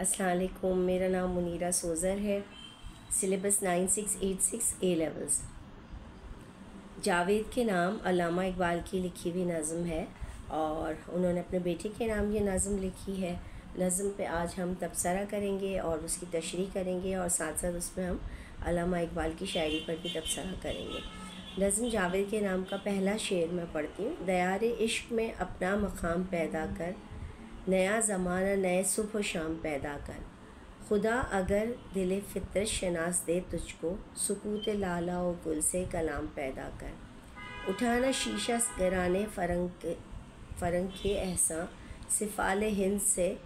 अस्सलाम वालेकुम मेरा नाम मुनीरा सोज़र है। Syllabus nine six eight six A levels. Javed के नाम अलामा इकबाल की लिखी हुई नज़म है और उन्होंने अपने बेटे के नाम ये नज़म लिखी है। नज़म पे आज हम तबसरा करेंगे और उसकी तशरी करेंगे और साथ साथ उसमें हम अलामा इकबाल की शायरी पर भी तबसरा करेंगे। नज़म जावेद के नाम का पहला शेर मैं पढ़ती हूँ। दयार इश्क में अपना मकाम पैदा कर नया ज़माना, नए सुबह शाम पैदा कर। खुदा अगर दिल फितर शनास दे तुझको, सुकूत लाला और गुल से कलाम पैदा कर। उठाना शीशा गराने फ़रंग फ़रंग के एहसा सिफ़ाल हिंद से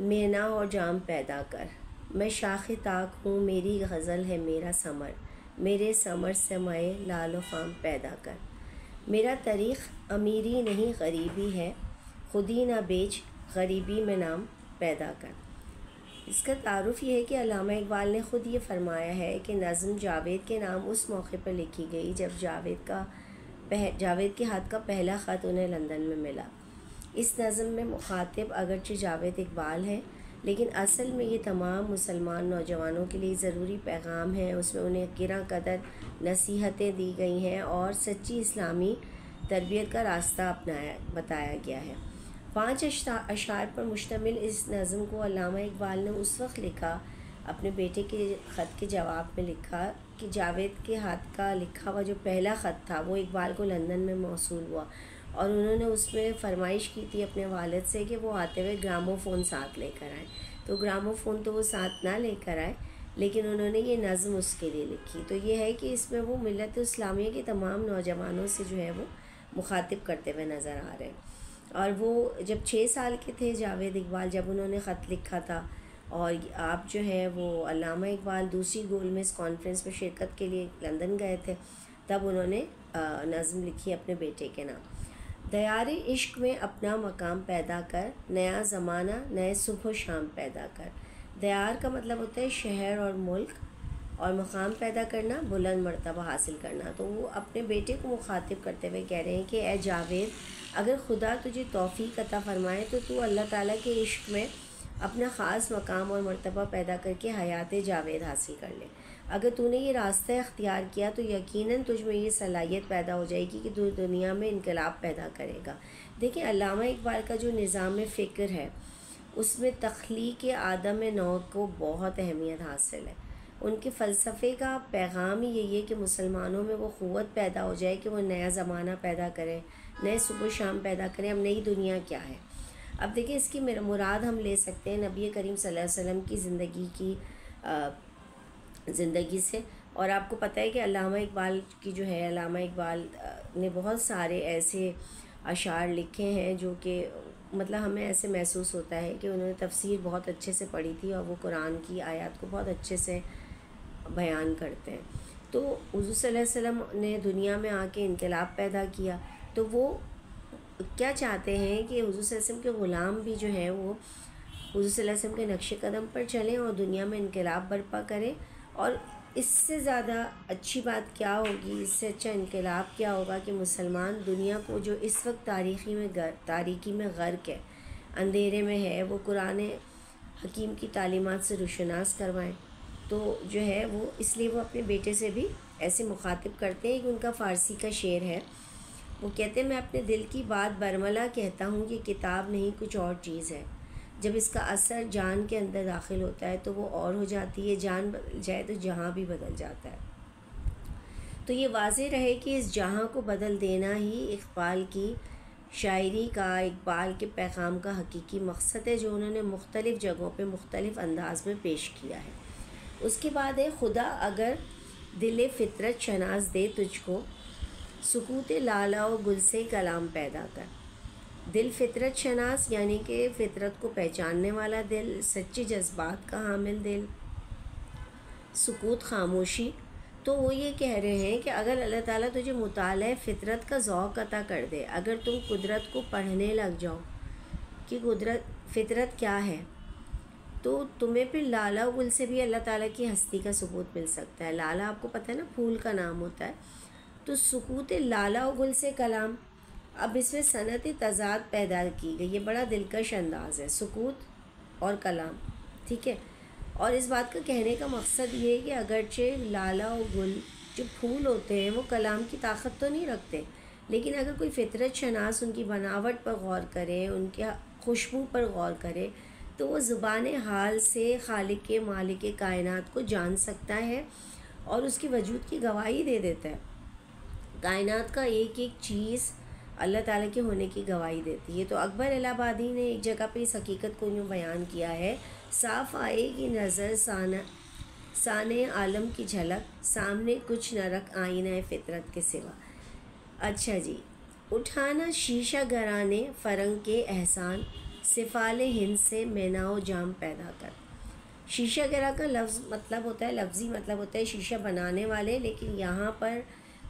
मेना और जाम पैदा कर। मैं शाख ताक हूँ, मेरी गज़ल है मेरा समर, मेरे समर से मैं लाल फाम पैदा कर। मेरा तरीक़ अमीरी नहीं, गरीबी है खुदी ना बेच गरीबी में नाम पैदा कर। इसका तारुफ यह है कि अलामा इकबाल ने ख़ुद ये फरमाया है कि नज़म जावेद के नाम उस मौके पर लिखी गई जब जावेद का पह, जावेद के हाथ का पहला ख़त उन्हें लंदन में मिला। इस नज़म में मुखातिब अगरचे जावेद इकबाल है, लेकिन असल में ये तमाम मुसलमान नौजवानों के लिए ज़रूरी पैगाम है। उसमें उन्हें गिरा कदर नसीहतें दी गई हैं और सच्ची इस्लामी तरबियत का रास्ता अपनाया, बताया गया है। पाँच अशार पर मुश्तमिल इस नज़म को अलामा इकबाल ने उस वक्त लिखा, अपने बेटे के ख़त के जवाब में लिखा कि जावेद के हाथ का लिखा हुआ जो पहला ख़त था, वो इकबाल को लंदन में मौसू हुआ और उन्होंने उसमें फरमाइश की थी अपने वालद से कि वो आते हुए ग्रामोफ़ोन साथ लेकर आए। तो ग्रामोफ़ोन तो वो साथ ना लेकर आए, लेकिन उन्होंने ये नज़म उसके लिए लिखी। तो ये है कि इसमें वो मिलत इस्लामिया के तमाम नौजवानों से जो है वो मुखातिब करते हुए नज़र आ रहे हैं। और वो जब छः साल के थे जावेद इकबाल, जब उन्होंने ख़त लिखा था और आप जो है वो अलामा इकबाल दूसरी गोल में इस कॉन्फ्रेंस में शिरकत के लिए लंदन गए थे, तब उन्होंने नज़म लिखी अपने बेटे के नाम। दयार इश्क में अपना मकाम पैदा कर, नया ज़माना, नए सुबह शाम पैदा कर। दयार का मतलब होता है शहर और मुल्क और मकाम पैदा करना, बुलंद मरतबा हासिल करना। तो वो अपने बेटे को मुखातिब करते हुए कह रहे हैं कि ए जावेद, अगर खुदा तुझे तोफ़ी अता फ़रमाए तो तू अल्लाह ताला के इश्क में अपना ख़ास मकाम और मरतबा पैदा करके हयात जावेद हासिल कर ले। अगर तूने ये रास्ता अख्तियार किया तो यकीनन तुझ में ये सलाहियत पैदा हो जाएगी कि तू दुनिया में इनकलाब पैदा करेगा। देखिए अलामा इकबाल का जो निज़ाम फ़िक्र है, उसमें तख्लीक आदम नौ को बहुत अहमियत हासिल है। उनके फ़लसफ़े का पैगाम ही यही है कि मुसलमानों में वो क़वत पैदा हो जाए कि वो नया ज़माना पैदा करें, नए सुबह शाम पैदा करें, अब नई दुनिया क्या है? अब देखिए, इसकी मुराद हम ले सकते हैं नबी करीम वसल्लम की ज़िंदगी की ज़िंदगी से। और आपको पता है कि अलामा इकबाल की जो है, अलामा इकबाल ने बहुत सारे ऐसे अशार लिखे हैं जो कि मतलब हमें ऐसे महसूस होता है कि उन्होंने तफसीर बहुत अच्छे से पढ़ी थी और वो कुरान की आयत को बहुत अच्छे से बयान करते हैं। तो वसल्लम ने दुनिया में आके इनकलाब पैदा किया। तो वो क्या चाहते हैं कि वसल्लम के ग़ुलाम भी जो है वो वसल्लम के नक्श कदम पर चलें और दुनिया में इनकलाब बर्पा करें। और इससे ज़्यादा अच्छी बात क्या होगी, इससे अच्छा इनकलाब क्या होगा कि मुसलमान दुनिया को जो इस वक्त तारीख़ी में गर तारीकी में गर्क है, अंधेरे में है, वो कुरान हकीम की तालीमत से रुशनास करवाएँ। तो जो है वो इसलिए वो अपने बेटे से भी ऐसे मुखातिब करते हैं कि उनका फ़ारसी का शेर है। वो कहते हैं, मैं अपने दिल की बात बरमला कहता हूँ कि किताब नहीं, कुछ और चीज़ है। जब इसका असर जान के अंदर दाखिल होता है तो वो और हो जाती है, जान बदल जाए तो जहाँ भी बदल जाता है। तो ये वाज रहे कि इस जहाँ को बदल देना ही इकबाल की शायरी का, इकबाल के पैगाम का हकीकी मकसद है, जो उन्होंने मुख्तलिफ़ जगहों पे मुख्तलिफ़ अंदाज में पेश किया है। उसके बाद है, खुदा अगर दिल फितरत शनाज दे तुझको, सुकूत लाला और गुल से कलाम पैदा कर। दिल फितरत शनास यानी कि फ़ितरत को पहचानने वाला दिल, सच्चे जज्बात का हामिल दिल। सुकूत खामोशी तो वो ये कह रहे हैं कि अगर अल्लाह ताला तुझे मुताल फ़ितरत का ज़ौक़ अता कर दे, अगर तुम कुदरत को पढ़ने लग जाओ कि कुदरत, फ़ितरत क्या है तो तुम्हें फिर लाला गुल से भी अल्लाह ताला की हस्ती का सबूत मिल सकता है। लाला आपको पता है ना, फूल का नाम होता है। तो सुकूत लाला गुल से कलाम, अब इसमें सनत तज़ाद पैदा की गई। ये बड़ा दिलकश अंदाज है, सुकूत और कलाम, ठीक है? और इस बात का कहने का मकसद ये है कि अगरचे लाला और गुल जो फूल होते हैं, वो कलाम की ताकत तो नहीं रखते, लेकिन अगर कोई फितरत शनास उनकी बनावट पर गौर करे, उनके खुशबू पर गौर करे तो वो ज़ुबान हाल से खालिक मालिक कायनात को जान सकता है और उसकी वजूद की गवाही दे देता है। कायनात का एक एक चीज़ अल्लाह ताला के होने की गवाही देती है। तो अकबर इलाहाबादी ने एक जगह पे इस हकीकत को यूँ बयान किया है, साफ़ आएगी नज़र साना, साने आलम की झलक, सामने कुछ न रख आईना फितरत के सिवा। अच्छा जी, उठाना शीशा गराने फ़रंग के एहसान सिफाल हिंद से मैनाओ जाम पैदा कर। शीशा गिरा का लफ्ज़ मतलब होता है, लफ्ज़ी मतलब होता है शीशा बनाने वाले, लेकिन यहाँ पर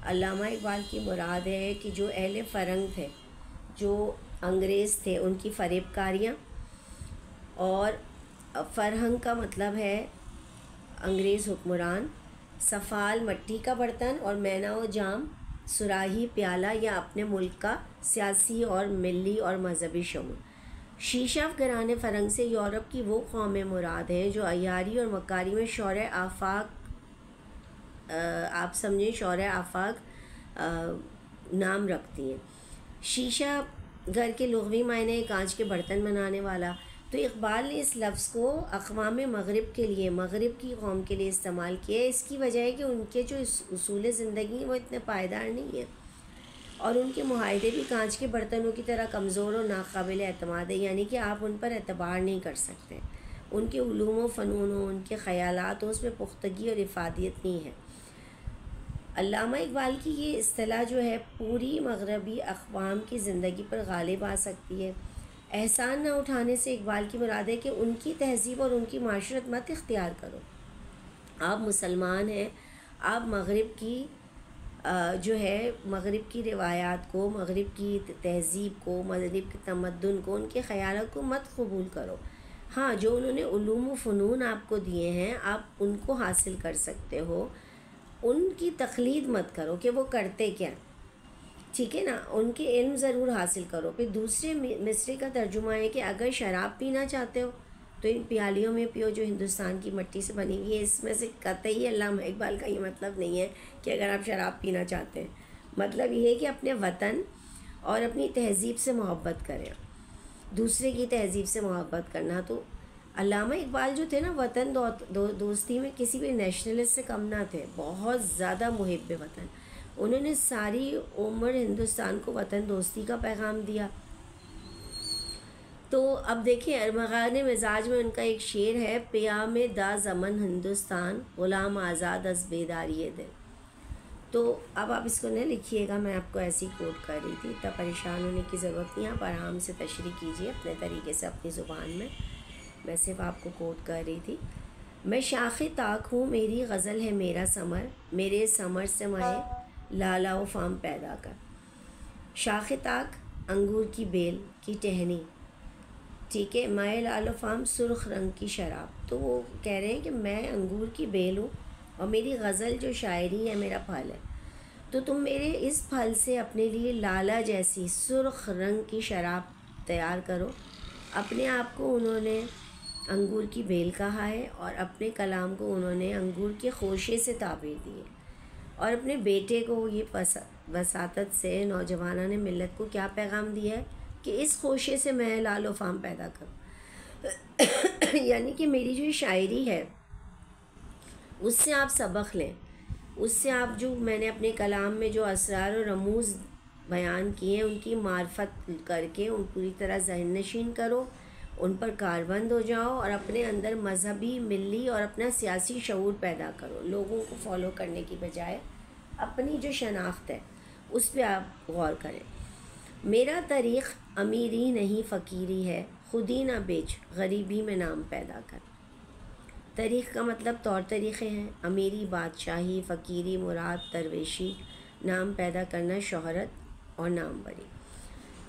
अल्लामा इकबाल की मुराद है कि जो अहल फ़रंग थे, जो अंग्रेज़ थे, उनकी फरेबकारियाँ, और फ़रहंग का मतलब है अंग्रेज़ हुक्मरान, सफ़ाल मट्टी का बर्तन और मैना व जाम, सुराही प्याला या अपने मुल्क का सियासी और मिली और मजहबी शमूल शीशा घराने फ़रंग से यूरोप की वो कौम मुराद हैं जो अयारी और मकारी में शौर आफाक आप समझें शौर आफाक नाम रखती हैं। शीशा घर के लघवी मायने कांच के बर्तन बनाने वाला। तो इकबाल ने इस लफ्ज़ को अकवाम मगरब के लिए, मगरब की कौम के लिए इस्तेमाल किया। इसकी वजह है कि उनके जो उसूल ज़िंदगी हैं, वो इतने पायदार नहीं है। और उनके माहदे भी कांच के बर्तनों की तरह कमज़ोर और नाकबिल अतमाद है, यानी कि आप उन पर एतबार नहीं कर सकते। उनके ूम व फ़नून, उनके ख़याल हो उसमें पुख्तगी और इफ़ादियत नहीं है। अल्लामा इकबाल की ये असलाह जो है, पूरी मगरबी अकवाम की ज़िंदगी पर गालिब आ सकती है। एहसान ना उठाने से इकबाल की मुराद है कि उनकी तहजीब और उनकी माशरत मत इख्तियार करो। आप मुसलमान हैं, आप मगरब की जो है, मगरब की रिवायात को, मगरब की तहज़ीब को, मगरब के तमदन को, उनके ख़याल को मत कबूल करो। हाँ जो उन्होंने ूम फ़नून आपको दिए हैं, आप उनको हासिल कर सकते हो। उनकी तकलीद मत करो कि वो करते क्या। ठीक है ना? उनके इल्म ज़रूर हासिल करो। फिर दूसरे मिसरे का तर्जुमा है कि अगर शराब पीना चाहते हो तो इन प्यालियों में पियो जो हिंदुस्तान की मट्टी से बनी हुई है इसमें से कतई अल्लाह इकबाल का ये मतलब नहीं है कि अगर आप शराब पीना चाहते हैं। मतलब ये है कि अपने वतन और अपनी तहज़ीब से मोहब्बत करें। दूसरे की तहज़ीब से मोहब्बत करना। तो अलामा इकबाल जो थे ना वतन दो, दो, दोस्ती में किसी भी नेशनलिस्ट से कम ना थे। बहुत ज़्यादा मुहब वतन। उन्होंने सारी उम्र हिंदुस्तान को वतन दोस्ती का पैगाम दिया। तो अब देखिए, अरमगान मिजाज में उनका एक शेर है, प्याम दा जमन हिंदुस्तान, ग़ुलाम आज़ाद अस बेदारी दिल. तो अब आप इसको नहीं लिखिएगा, मैं आपको ऐसी कोट कर रही थी, इतना परेशान होने की ज़रूरत नहीं, आप आराम से तशरी कीजिए, अपने तरीके से, अपनी ज़ुबान में। मैं सिर्फ़ आपको कोट कर रही थी, मैं शाख ताक हूँ, मेरी गज़ल है मेरा समर, मेरे समर से मैं लाला व फाम पैदा कर। शाख ताक, अंगूर की बेल की टहनी ठीक है, माए लालो फाम सुरख रंग की शराब। तो वो कह रहे हैं कि मैं अंगूर की बेल हूँ और मेरी गज़ल जो शायरी है, मेरा फल है। तो तुम मेरे इस फल से अपने लिए लाला जैसी सुरख रंग की शराब तैयार करो। अपने आप को उन्होंने अंगूर की बेल कहा है और अपने कलाम को उन्होंने अंगूर के खोशे से ताबीर दिए और अपने बेटे को ये वसात से नौजवाना ने मिलत को क्या पैगाम दिया है? कि इस खोशे से मैं लाल फाम पैदा करूँ। यानी कि मेरी जो शायरी है, उससे आप सबक लें। उससे आप जो मैंने अपने कलाम में जो असरार और रमूज़ बयान किए हैं, उनकी मार्फत करके उन पूरी तरह जहन नशीन करो, उन पर कारबंद हो जाओ और अपने अंदर मजहबी मिली और अपना सियासी शूर पैदा करो। लोगों को फॉलो करने की बजाय अपनी जो शनाख्त है, उस पर आप गौर करें। मेरा तरीक़ अमीरी नहीं, फ़कीरी है खुद ही ना बेच, गरीबी में नाम पैदा कर। तरीक़ का मतलब तौर तरीक़े हैं। अमीरी बादशाही, फ़कीरी, मुराद, दरवेशी, नाम पैदा करना शहरत और नाम बरी।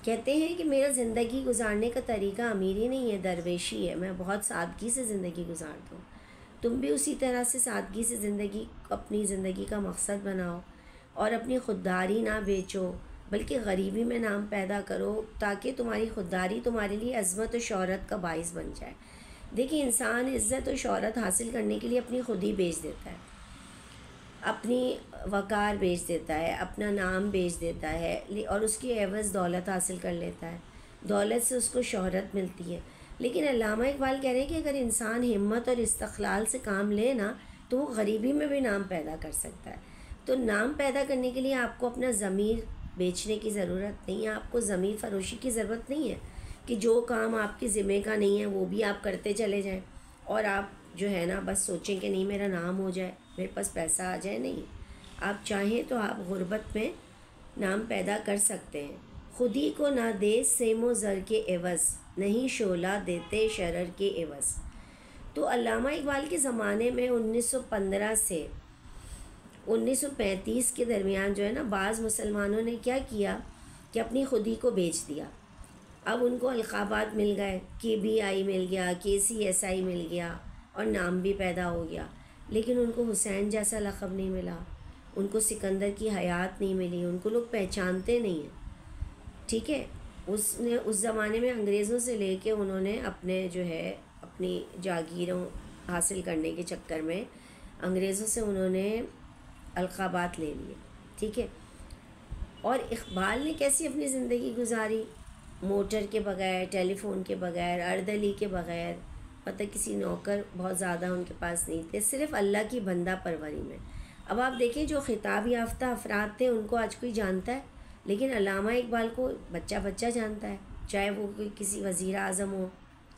कहते हैं कि मेरा ज़िंदगी गुजारने का तरीका अमीरी नहीं है, दरवेशी है। मैं बहुत सादगी से ज़िंदगी गुजारता हूँ। तुम भी उसी तरह से सादगी से ज़िंदगी, अपनी ज़िंदगी का मकसद बनाओ और अपनी ख़ुददारी ना बेचो। बल्कि गरीबी में नाम पैदा करो ताकि तुम्हारी खुददारी तुम्हारे लिए अजमत और शहरत का बायस बन जाए। देखिए, इंसान इज़्ज़त और शहरत हासिल करने के लिए अपनी खुद ही बेच देता है। अपनी वक़ार बेच देता है, अपना नाम बेच देता है और उसकी एवज़ दौलत हासिल कर लेता है। दौलत से उसको शहरत मिलती है। लेकिन अलामा इकबाल कह रहे हैं कि अगर इंसान हिम्मत और इस्तलाल से काम ले ना तो वो गरीबी में भी नाम पैदा कर सकता है। तो नाम पैदा करने के लिए आपको अपना ज़मीर बेचने की ज़रूरत नहीं है, आपको ज़मीन फरोशी की ज़रूरत नहीं है कि जो काम आपके ज़िम्मे का नहीं है, वो भी आप करते चले जाएँ और आप जो है ना बस सोचें कि नहीं, मेरा नाम हो जाए, मेरे पास पैसा आ जाए, नहीं। आप चाहें तो आप गुर्बत में नाम पैदा कर सकते हैं। खुदी को ना दे सेमो ज़र के एवज़, नहीं शोला देते शरर के एवज़। तो अल्लामा इकबाल के ज़माने में 1915 से 1935 के दरमियान जो है ना, बाज़ मुसलमानों ने क्या किया कि अपनी खुदी को बेच दिया। अब उनको अलक़ाबात मिल गए के बी आई मिल गया के सी एस आई मिल गया और नाम भी पैदा हो गया। लेकिन उनको हुसैन जैसा लक़ब नहीं मिला, उनको सिकंदर की हयात नहीं मिली, उनको लोग पहचानते नहीं हैं। ठीक है? उसने, उस ज़माने में अंग्रेज़ों से लेके उन्होंने अपने जो है, अपनी जागीरों हासिल करने के चक्कर में अंग्रेज़ों से उन्होंने अलक़ाबात ले लिए, ठीक है? और इकबाल ने कैसी अपनी ज़िंदगी गुजारी? मोटर के बगैर, टेलीफोन के बगैर, अर्दली के बगैर? मतलब किसी नौकर बहुत ज़्यादा उनके पास नहीं थे, सिर्फ़ अल्लाह की बंदा परवरी में। अब आप देखें जो ख़िताब याफ्ता अफराद थे, उनको आज कोई जानता है? लेकिन अलामा इकबाल को बच्चा बच्चा जानता है। चाहे वो कोई किसी वज़ी अज़म हो,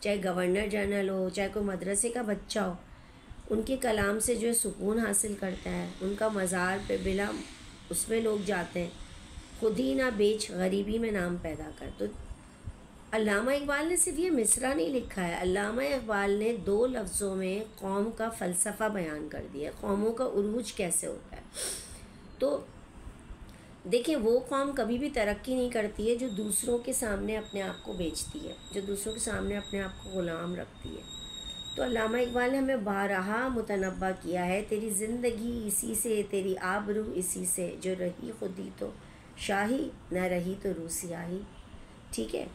चाहे गवर्नर जनरल हो, चाहे कोई मदरसे का बच्चा हो उनके कलाम से जो है सुकून हासिल करता है, उनका मज़ार पे बिला उसमें लोग जाते हैं। खुद ही ना बेच गरीबी में नाम पैदा कर। तो अल्लामा इकबाल ने सिर्फ़ ये मिसरा नहीं लिखा है। अलामा इकबाल ने दो लफ्ज़ों में कौम का फ़लसफ़ा बयान कर दिया कौमों का उरूज कैसे होता है? तो देखिए, वो कौम कभी भी तरक्की नहीं करती है जो दूसरों के सामने अपने आप को बेचती है, जो दूसरों के सामने अपने आप को ग़ुलाम रखती है। तो अल्लामा इकबाल ने हमें बारहा मुतनबा किया है। तेरी ज़िंदगी इसी से, तेरी आबरू इसी से। जो रही खुदी तो शाही, न रही तो रूसियाही ठीक है?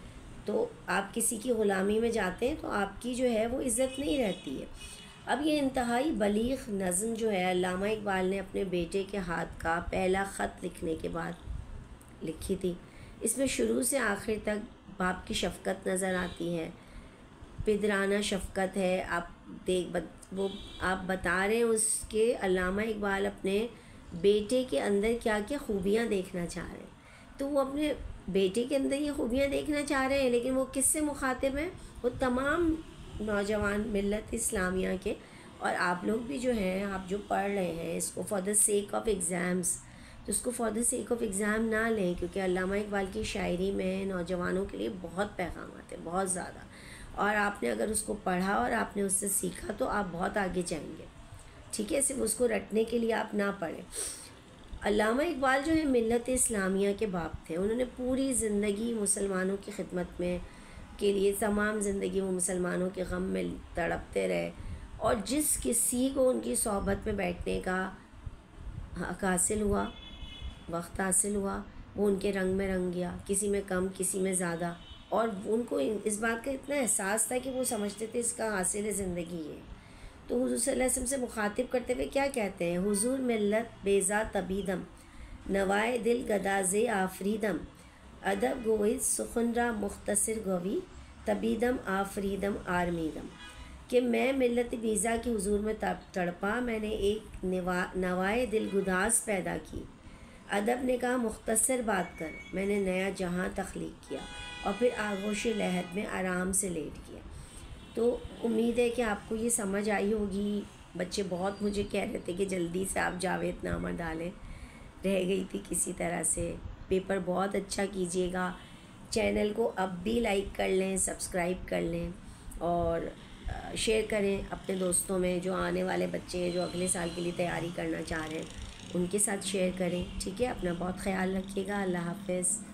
तो आप किसी की ग़ुलामी में जाते हैं तो आपकी जो है वो इज़्ज़त नहीं रहती है। अब ये इंतहाई बलीग नज़म जो है, अलामा इकबाल ने अपने बेटे के हाथ का पहला ख़त लिखने के बाद लिखी थी। इसमें शुरू से आखिर तक बाप की शफ़क़त नज़र आती है। पिदराना शफ़क़त है। आप देख बत, वो आप बता रहे हैं उसके अलामा इकबाल अपने बेटे के अंदर क्या क्या खूबियाँ देखना चाह रहे हैं। तो वो अपने बेटे के अंदर ये खूबियाँ देखना चाह रहे हैं लेकिन वो किससे मुखातिब हैं? वो तमाम नौजवान मिलत इस्लामिया के। और आप लोग भी जो हैं आप जो पढ़ रहे हैं इसको for the sake of exams तो उसको for the sake of exam ना लें क्योंकि अल्लामा इकबाल की शायरी में नौजवानों के लिए बहुत पैगाम आते हैं बहुत ज़्यादा। और आपने अगर उसको पढ़ा और आपने उससे सीखा तो आप बहुत आगे जाएँगे। ठीक है? सिर्फ़ उसको रटने के लिए आप ना पढ़ें। अलामा इकबाल जो है मिलत इस्लामिया के बाप थे। उन्होंने पूरी ज़िंदगी मुसलमानों की खिदमत में, के लिए तमाम ज़िंदगी वो मुसलमानों के गम में तड़पते रहे। और जिस किसी को उनकी सोहबत में बैठने का हक हासिल हुआ, वक्त हासिल हुआ, वो उनके रंग में रंग गया। किसी में कम, किसी में ज़्यादा। और उनको इस बात का इतना एहसास था कि वो समझते थे इसका हासिल ज़िंदगी है तो हजूर से मुखातिब करते हुए क्या कहते हैं? हुजूर मिल्लत बेज़ा तबीदम, नवाए दिल गदाज आफरीदम, अदब गोइद सुखनरा मुख्तसर गवी, तबीदम आफरीदम आर्मीदम। कि मैं मिलत वीज़ा के हुजूर में तड़पा, मैंने एक नवाए दिल गुदास पैदा की। अदब ने कहा, मुख्तसर बात कर, मैंने नया जहाँ तख्लीक किया। और फिर आगोशी लहद में आराम से लेट किया। तो उम्मीद है कि आपको ये समझ आई होगी। बच्चे बहुत मुझे कह रहे थे कि जल्दी से आप जावेद नामा डालें। रह गई थी किसी तरह से। पेपर बहुत अच्छा कीजिएगा। चैनल को अब भी लाइक कर लें, सब्सक्राइब कर लें और शेयर करें अपने दोस्तों में जो आने वाले बच्चे हैं, जो अगले साल के लिए तैयारी करना चाह रहे हैं, उनके साथ शेयर करें। ठीक है? अपना बहुत ख्याल रखिएगा। अल्लाह हाफिज़।